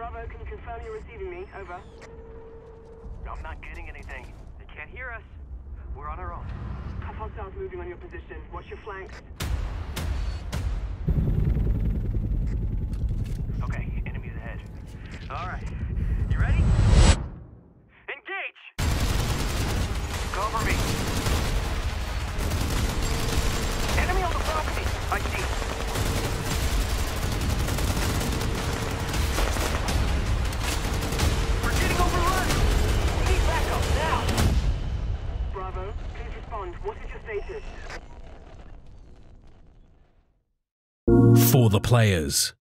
Bravo, can you confirm you're receiving me? Over. I'm not getting anything. They can't hear us. We're on our own. Have hostiles moving on your position. Watch your flanks. Okay, enemies ahead. All right. You ready? Engage! Cover me. What is your status? For the players.